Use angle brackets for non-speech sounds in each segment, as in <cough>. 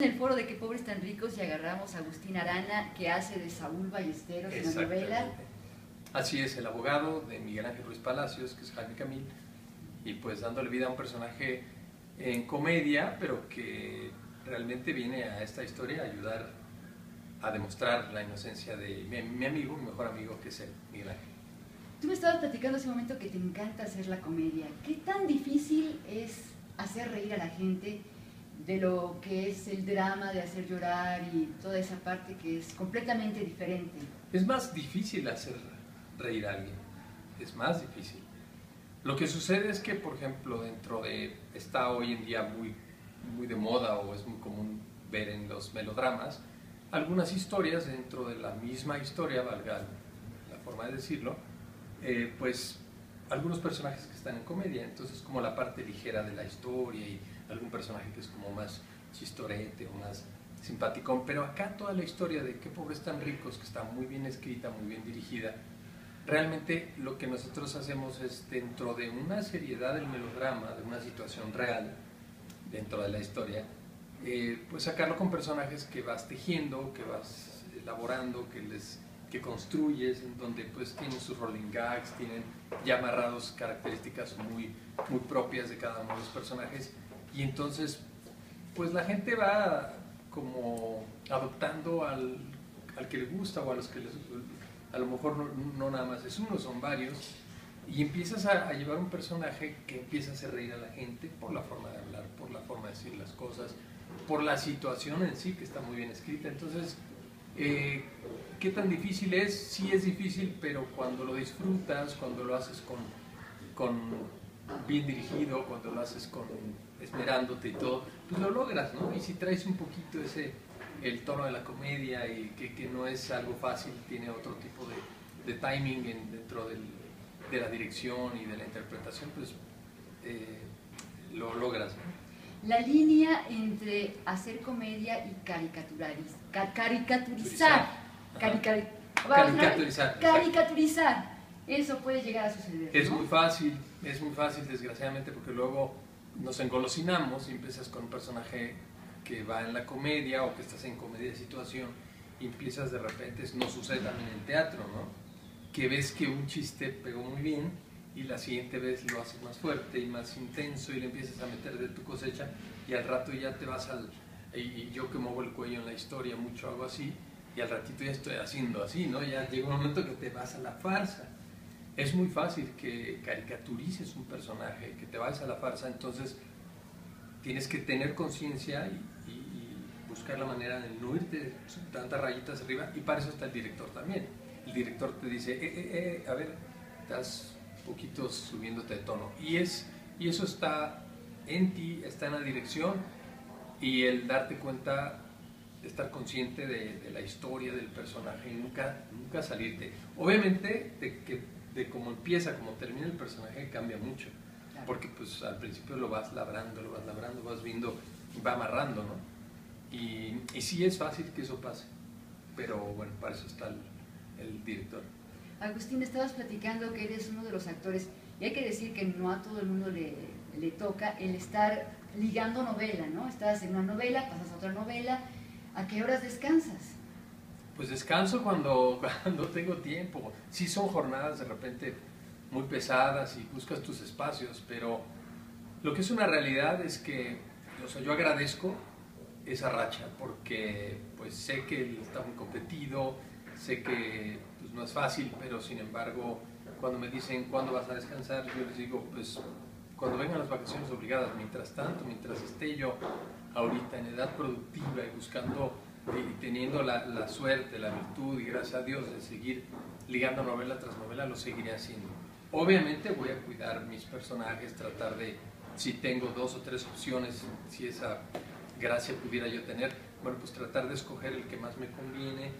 en el foro de Qué pobres tan ricos y agarramos a Agustín Arana, que hace de Saúl Ballesteros en la novela. Así es, el abogado de Miguel Ángel Ruiz Palacios, que es Jaime Camil, y pues dándole vida a un personaje en comedia, pero que realmente viene a esta historia a ayudar a demostrar la inocencia de mi, amigo, mi mejor amigo, que es el Miguel Ángel. Tú me estabas platicando hace un momento que te encanta hacer la comedia. ¿Qué tan difícil es hacer reír a la gente? De lo que es el drama de hacer llorar y toda esa parte que es completamente diferente. Es más difícil hacer reír a alguien, es más difícil. Lo que sucede es que, por ejemplo, dentro de, está hoy en día muy, muy de moda o es muy común ver en los melodramas, algunas historias dentro de la misma historia, valga la forma de decirlo, eh, pues algunos personajes que están en comedia, entonces como la parte ligera de la historia y algún personaje que es como más chistorete o más simpaticón, pero acá toda la historia de qué pobres tan ricos, que está muy bien escrita, muy bien dirigida, realmente lo que nosotros hacemos es dentro de una seriedad del melodrama, de una situación real, dentro de la historia, eh, pues sacarlo con personajes que vas tejiendo, que vas elaborando, que les que construyes, en donde pues tienen sus rolling gags, tienen ya amarrados características muy, muy propias de cada uno de los personajes y entonces, pues la gente va como adoptando al, al que le gusta o a los que les, a lo mejor no, nada más es uno, son varios, y empiezas a, llevar un personaje que empieza a hacer reír a la gente por la forma de hablar, por la forma de decir las cosas, por la situación en sí que está muy bien escrita. Entonces, eh, ¿qué tan difícil es? Sí es difícil, pero cuando lo disfrutas, cuando lo haces con, con bien dirigido, cuando lo haces con esperándote y todo, pues lo logras, ¿no? Y si traes un poquito ese, el tono de la comedia y que, que no es algo fácil, tiene otro tipo de, de timing en, dentro del, de la dirección y de la interpretación, pues eh, lo logras. La línea entre hacer comedia y caricaturizar. caricaturizar. caricaturizar. Caricaturizar. Eso puede llegar a suceder. Es muy fácil, es muy fácil, desgraciadamente, porque luego nos engolosinamos y empiezas con un personaje que va en la comedia o que estás en comedia de situación y empiezas de repente, no sucede también en teatro, ¿no? Que ves que un chiste pegó muy bien y la siguiente vez lo haces más fuerte y más intenso y le empiezas a meter de tu cosecha y al rato ya te vas al... Y yo que muevo el cuello en la historia mucho hago así y al ratito ya estoy haciendo así, ¿no? Ya llega un momento que te vas a la farsa es muy fácil que caricaturices un personaje, que te vayas a la farsa, entonces tienes que tener conciencia y, buscar la manera de no irte tantas rayitas arriba, y para eso está el director también. El director te dice, eh, eh, eh, a ver, estás un poquito subiéndote de tono. Y, es, y eso está en ti, está en la dirección, y el darte cuenta, estar consciente de, la historia del personaje y nunca, nunca salirte. Obviamente, de que de cómo empieza, cómo termina el personaje cambia mucho. Porque pues al principio lo vas labrando, lo vas labrando, vas viendo, va amarrando, ¿no? Y, y sí es fácil que eso pase, pero bueno, para eso está el, director. Agustín, estabas platicando que eres uno de los actores, y hay que decir que no a todo el mundo le, le toca el estar ligando novela, ¿no? Estás en una novela, pasas a otra novela, ¿a qué horas descansas? Pues descanso cuando, <laughs> cuando tengo tiempo. Sí son jornadas de repente muy pesadas y buscas tus espacios, pero lo que es una realidad es que o sea, yo agradezco esa racha porque pues sé que está muy competido, sé que pues, no es fácil, pero sin embargo cuando me dicen cuándo vas a descansar, yo les digo pues cuando vengan las vacaciones obligadas, mientras tanto, mientras esté yo ahorita en edad productiva y buscando y teniendo la, la, suerte, la virtud y gracias a Dios de seguir ligando novela tras novela, lo seguiré haciendo. Obviamente voy a cuidar mis personajes, tratar de, si tengo dos o tres opciones, si esa gracia pudiera yo tener, bueno, pues tratar de escoger el que más me conviene,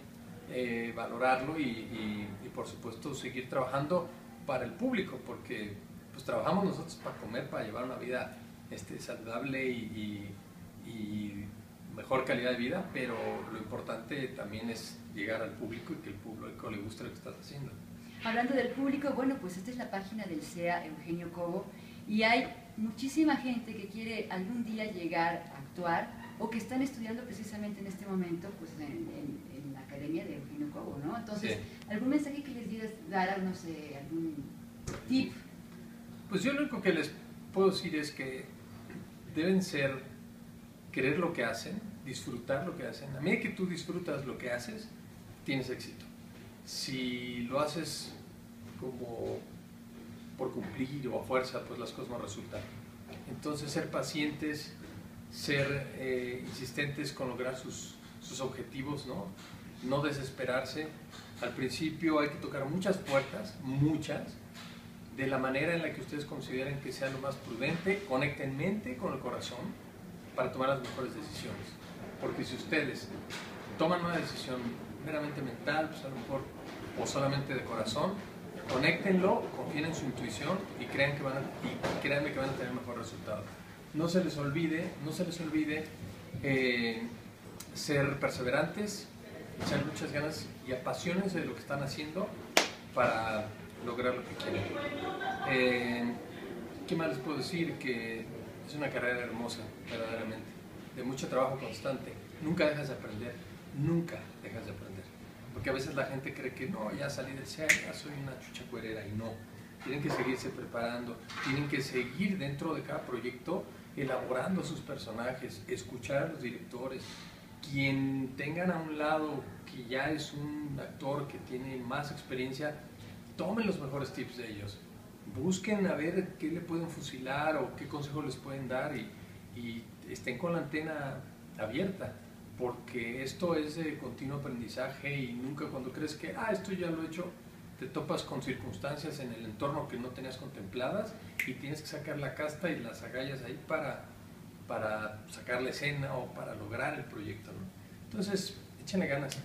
eh, valorarlo y, y, por supuesto seguir trabajando para el público, porque pues trabajamos nosotros para comer, para llevar una vida este, saludable y, y mejor calidad de vida, pero lo importante también es llegar al público y que el público le guste lo que estás haciendo. Hablando del público, bueno, pues esta es la página del CEA Eugenio Cobo y hay muchísima gente que quiere algún día llegar a actuar o que están estudiando precisamente en este momento pues, en, la Academia de Eugenio Cobo, ¿no? Entonces, ¿algún mensaje que les digas, dar, no sé, algún tip? Pues yo lo único que les puedo decir es que deben ser, querer lo que hacen, disfrutar lo que hacen. A medida que tú disfrutas lo que haces, tienes éxito. Si lo haces como por cumplir o a fuerza, pues las cosas no resultan. Entonces, ser pacientes, ser eh, insistentes con lograr sus, sus objetivos, ¿no? no desesperarse. Al principio hay que tocar muchas puertas, muchas, de la manera en la que ustedes consideren que sea lo más prudente, conecten mente con el corazón para tomar las mejores decisiones. Porque si ustedes toman una decisión meramente mental, pues o solamente de corazón, conéctenlo, confíen en su intuición y crean que van a, y créanme que van a tener mejor resultado. No se les olvide, no se les olvide eh, ser perseverantes, echar muchas ganas y apasionense de lo que están haciendo para lograr lo que quieren. Eh, ¿Qué más les puedo decir? Que es una carrera hermosa, verdaderamente, de mucho trabajo constante. Nunca dejas de aprender, nunca dejas de aprender. Porque a veces la gente cree que no, ya salí del SEA, ya soy una chucha cuerera y no. Tienen que seguirse preparando, tienen que seguir dentro de cada proyecto elaborando sus personajes, escuchar a los directores, quien tengan a un lado que ya es un actor que tiene más experiencia, tomen los mejores tips de ellos. Busquen a ver qué le pueden fusilar o qué consejos les pueden dar y, estén con la antena abierta, porque esto es de continuo aprendizaje y nunca cuando crees que, ah, esto ya lo he hecho, te topas con circunstancias en el entorno que no tenías contempladas y tienes que sacar la casta y las agallas ahí para, para sacar la escena o para lograr el proyecto. Entonces, échenle ganas.